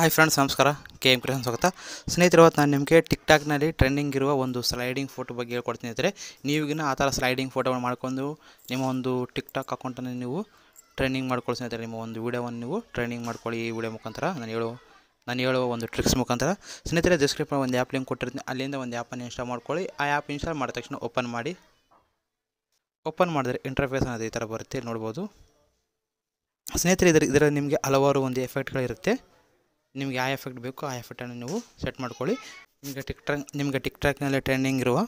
Hi friends ನಮಸ್ಕಾರ. K M Krishna ಸ್ವಾಗತ. ಸ್ನೇಹಿತರೆ, ಇವತ್ತು ನಾನು ನಿಮಗೆ ಟಿಕ್ ಟಾಕ್ನಲ್ಲಿ ಟ್ರೆಂಡಿಂಗ್ ಇರುವ ಒಂದು ಸ್ಲೈಡಿಂಗ್ ಫೋಟೋ ಬಗ್ಗೆ ಹೇಳ್ಕೊಡ್ತೀನಿ ನೀವು ನೀವಿಗಿನ ಆ ಥರ ಸ್ಲೈಡಿಂಗ್ ಫೋಟೋಗಳು ಮಾಡ್ಕೊಂಡು ನಿಮ್ಮ ಒಂದು ಟಿಕ್ ಟಾಕ್ ಅಕೌಂಟನ್ನು ನೀವು ಟ್ರೆಂಡಿಂಗ್ ಮಾಡ್ಕೊಳ್ಳಿ ಸ್ನೇಹಿತರೆ. ನಿಮ್ಮ ಒಂದು ವೀಡಿಯೋವನ್ನು ನೀವು ಟ್ರೆಂಡಿಂಗ್ ಮಾಡ್ಕೊಳ್ಳಿ ಈ ವಿಡಿಯೋ ಮುಖಾಂತರ. ನಾನು ಹೇಳೋ ನಾನು ಹೇಳೋ ಒಂದು ಟ್ರಿಕ್ಸ್ ಮುಖಾಂತರ. ಸ್ನೇಹಿತರೆ ಡಿಸ್ಕ್ರಿಪ್ಷನ್ ಒಂದು ಆ್ಯಪ್ ಲಿಂಕ್ ಕೊಟ್ಟಿರ್ತೀನಿ. ಅಲ್ಲಿಂದ ಒಂದು ಆ್ಯಪನ್ನು ಇನ್ಸ್ಟಾಲ್ ಮಾಡ್ಕೊಳ್ಳಿ. ಆ ಆ್ಯಪ್ ಇನ್ಸ್ಟಾಲ್ ಮಾಡಿದ ತಕ್ಷಣ ಓಪನ್ ಮಾಡಿ. ಓಪನ್ ಮಾಡಿದ್ರೆ ಇಂಟರ್ಫೇಸ್ ಅನ್ನೋದು ಈ ಥರ ಬರುತ್ತೆ. ನೋಡ್ಬೋದು. ಸ್ನೇಹಿತರೆ, ಇದರ ಇದರಲ್ಲಿ ನಿಮಗೆ ಹಲವಾರು ಒಂದು ಎಫೆಕ್ಟ್ಗಳಿರುತ್ತೆ ನಿಮ್ಗೆ ಯಾವ ಎಫೆಕ್ಟ್ ಬೇಕು ಆ ಎಫೆಕ್ಟನ್ನು ನೀವು ಸೆಟ್ ಮಾಡ್ಕೊಳ್ಳಿ. ನಿಮಗೆ ಟಿಕ್ ಟ್ರಾಕ್ ನಿಮಗೆ ಟಿಕ್ ಟ್ರಾಕ್ನಲ್ಲಿ ಟ್ರೆಂಡಿಂಗ್ ಇರುವ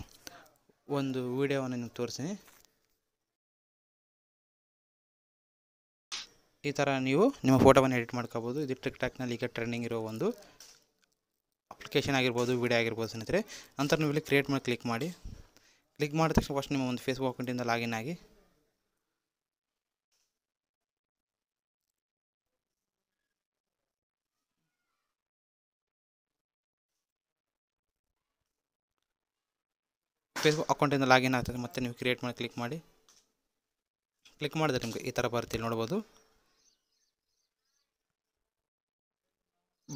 ಒಂದು ವೀಡಿಯೋವನ್ನು ನಿಮ್ಗೆ ತೋರಿಸ್ತೀನಿ. ಈ ಥರ ನೀವು ನಿಮ್ಮ ಫೋಟೋವನ್ನು ಎಡಿಟ್ ಮಾಡ್ಕೋಬೋದು. ಇದು ಟಿಕ್ ಟಾಕ್ನಲ್ಲಿ ಈಗ ಟ್ರೆಂಡಿಂಗ್ ಇರೋ ಒಂದು ಅಪ್ಲಿಕೇಶನ್ ಆಗಿರ್ಬೋದು ವಿಡಿಯೋ ಆಗಿರ್ಬೋದು ಸ್ನೇಹಿತರೆ. ನಂತರ ನೀವು ಇಲ್ಲಿ ಕ್ರಿಯೇಟ್ ಮಾಡಿ ಕ್ಲಿಕ್ ಮಾಡಿ. ಕ್ಲಿಕ್ ಮಾಡಿದ ತಕ್ಷಣ ಫಸ್ಟ್ ನಿಮ್ಮ ಒಂದು ಫೇಸ್ಬುಕ್ ಅಕೌಂಟಿಂದ ಲಾಗಿನ್ ಆಗಿ ಫೇಸ್ಬುಕ್ ಅಕೌಂಟಿಂದ ಲಾಗಿನ್ ಆಗ್ತದೆ, ಮತ್ತೆ ನೀವು ಕ್ರಿಯೇಟ್ ಮಾಡಿ ಕ್ಲಿಕ್ ಮಾಡಿ. ಕ್ಲಿಕ್ ಮಾಡಿದ್ರೆ ನಿಮಗೆ ಈ ಥರ ಬರ್ತೀವಿ ನೋಡ್ಬೋದು.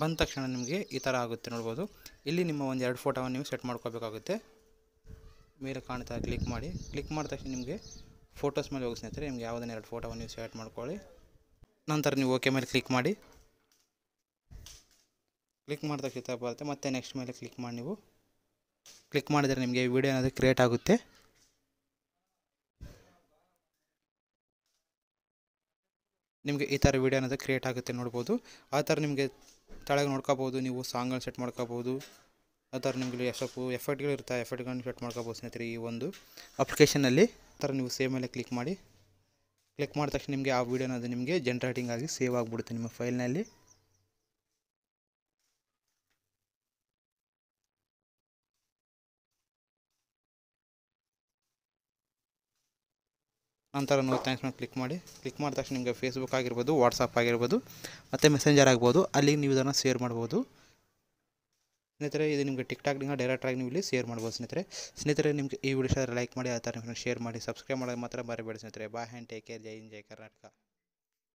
ಬಂದ ತಕ್ಷಣ ನಿಮಗೆ ಈ ಥರ ಆಗುತ್ತೆ, ನೋಡ್ಬೋದು. ಇಲ್ಲಿ ನಿಮ್ಮ ಒಂದು ಎರಡು ಫೋಟೋವನ್ನು ನೀವು ಸೆಟ್ ಮಾಡ್ಕೋಬೇಕಾಗುತ್ತೆ. ಮೇಲೆ ಕಾಣ್ತಾ ಕ್ಲಿಕ್ ಮಾಡಿ. ಕ್ಲಿಕ್ ಮಾಡಿದ ತಕ್ಷಣ ನಿಮಗೆ ಫೋಟೋಸ್ ಮೇಲೆ ಹೋಗಿ ಸ್ನೇಹಿತರೆ, ನಿಮ್ಗೆ ಯಾವುದನ್ನ ಎರಡು ಫೋಟೋವನ್ನು ನೀವು ಸೆಲೆಕ್ಟ್ ಮಾಡ್ಕೊಳ್ಳಿ. ನಂತರ ನೀವು ಓಕೆ ಮೇಲೆ ಕ್ಲಿಕ್ ಮಾಡಿ. ಕ್ಲಿಕ್ ಮಾಡಿದ ತಕ್ಷಣ ಬರುತ್ತೆ, ಮತ್ತೆ ನೆಕ್ಸ್ಟ್ ಮೇಲೆ ಕ್ಲಿಕ್ ಮಾಡಿ ನೀವು. ಕ್ಲಿಕ್ ಮಾಡಿದರೆ ನಿಮಗೆ ವಿಡಿಯೋ ಅನ್ನೋದು ಕ್ರಿಯೇಟ್ ಆಗುತ್ತೆ. ನಿಮಗೆ ಈ ಥರ ವಿಡಿಯೋ ಅನ್ನೋದು ಕ್ರಿಯೇಟ್ ಆಗುತ್ತೆ ನೋಡ್ಬೋದು. ಆ ಥರ ನಿಮಗೆ ತಳಗೆ ನೋಡ್ಕೋಬೋದು, ನೀವು ಸಾಂಗನ್ನು ಸೆಟ್ ಮಾಡ್ಕೋಬೋದು. ಆ ಥರ ನಿಮಗೆ ಸ್ವಲ್ಪ ಎಫರ್ಟ್ಗಳು ಇರುತ್ತೆ ಎಫರ್ಟ್ಗಳನ್ನ ಸೆಟ್ ಮಾಡ್ಕೋಬೋದು ಸ್ನೇಹಿತರೆ ಈ ಒಂದು ಅಪ್ಲಿಕೇಶನಲ್ಲಿ ಆ ಥರ ನೀವು ಸೇವ್ ಮೇಲೆ ಕ್ಲಿಕ್ ಮಾಡಿ. ಕ್ಲಿಕ್ ಮಾಡಿದ ತಕ್ಷಣ ನಿಮಗೆ ಆ ವಿಡಿಯೋ ಅನ್ನೋದು ನಿಮಗೆ ಜನ್ರೇಟಿಂಗ್ ಆಗಿ ಸೇವ್ ಆಗಿಬಿಡುತ್ತೆ ನಿಮ್ಮ ಫೈಲ್ನಲ್ಲಿ ನಂತರ ನೋ ಥ್ಯಾಂಕ್ಸ್ ಮೇಲೆ ಕ್ಲಿಕ್ ಮಾಡಿ. ಕ್ಲಿಕ್ ಮಾಡಿದ ತಕ್ಷಣ ನಿಮಗೆ ಫೇಸ್ಬುಕ್ ಆಗಿರ್ಬೋದು ವಾಟ್ಸಪ್ ಆಗಿರ್ಬೋದು, ಮತ್ತು ಮೆಸೆಂಜರ್ ಆಗ್ಬೋದು. ಅಲ್ಲಿ ನೀವು ಇದನ್ನು ಶೇರ್ ಮಾಡ್ಬೋದು. ಸ್ನೇಹಿತರೆ, ಇದು ನಿಮಗೆ ಟಿಕ್ಟಾಕ್ನಿಂದ ಡೈರೆಕ್ಟಾಗಿ ನೀವು ಇಲ್ಲಿ ಶೇರ್ ಮಾಡ್ಬೋದು ಸ್ನೇಹಿತರೆ. ಸ್ನೇಹಿತರೆ, ನಿಮಗೆ ಈ ವಿಡಿಯೋ ಲೈಕ್ ಮಾಡಿ, ಆ ಥರ ಶೇರ್ ಮಾಡಿ ಸಬ್ಸ್ಕ್ರೈಬ್ ಮಾಡೋದು ಮಾತ್ರ ಬರಬೇಡಿ ಸ್ನೇಹಿತರೆ. Bye and take care Jai Hind, Jai Karnataka.